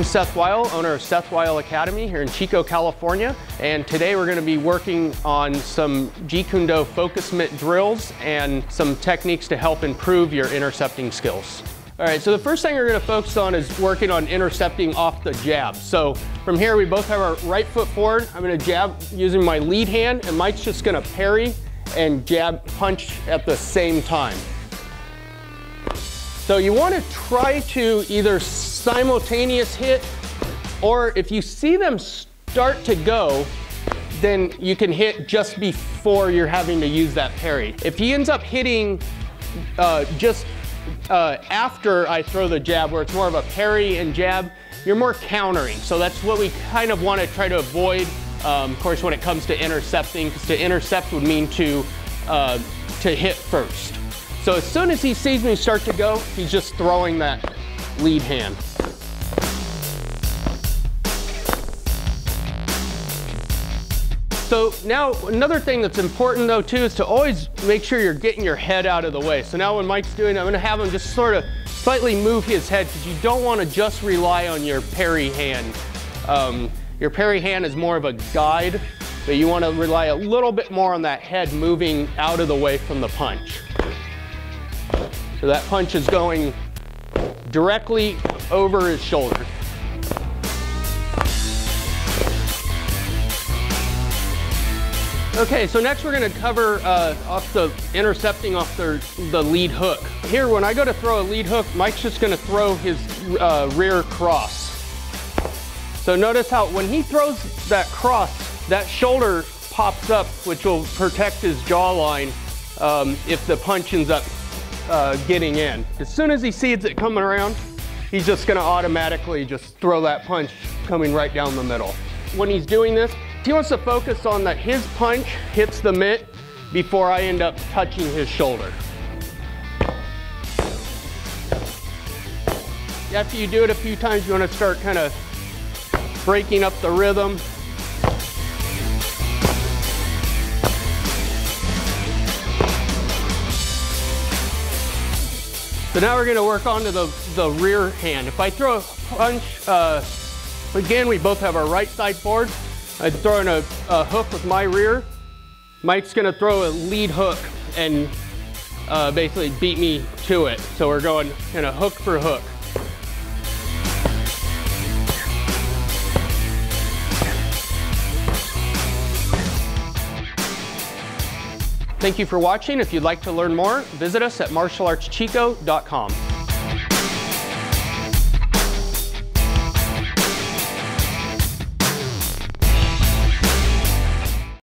I am Seth Weil, owner of Seth Weil Academy here in Chico, California. And today we're gonna be working on some Jeet Kune Do focus mitt drills and some techniques to help improve your intercepting skills. All right, so the first thing we're gonna focus on is working on intercepting off the jab. So from here, we both have our right foot forward. I'm gonna jab using my lead hand, and Mike's just gonna parry and jab punch at the same time. So you wanna try to either simultaneous hit, or if you see them start to go, then you can hit just before you're having to use that parry. If he ends up hitting uh, just uh, after I throw the jab, where it's more of a parry and jab, you're more countering. So that's what we kind of want to try to avoid. Um, of course, when it comes to intercepting, because to intercept would mean to uh, to hit first. So as soon as he sees me start to go, he's just throwing that lead hand. So now another thing that's important though too is to always make sure you're getting your head out of the way. So now when Mike's doing it, I'm gonna have him just sort of slightly move his head because you don't want to just rely on your parry hand. Um, your parry hand is more of a guide, but you want to rely a little bit more on that head moving out of the way from the punch. So that punch is going directly over his shoulder. Okay, so next we're gonna cover uh, off the intercepting off the, the lead hook. Here, when I go to throw a lead hook, Mike's just gonna throw his uh, rear cross. So notice how when he throws that cross, that shoulder pops up, which will protect his jawline um, if the punch ends up uh, getting in. As soon as he sees it coming around, he's just gonna automatically just throw that punch coming right down the middle. When he's doing this, he wants to focus on that his punch hits the mitt before I end up touching his shoulder. After you do it a few times, you want to start kind of breaking up the rhythm. So now we're going to work on to the, the rear hand. If I throw a punch, uh, again, we both have our right side forward. I'm throwing a, a, hook with my rear. Mike's gonna throw a lead hook and uh, basically beat me to it. So we're going kind of hook for hook. Thank you for watching. If you'd like to learn more, visit us at martialartschico.com.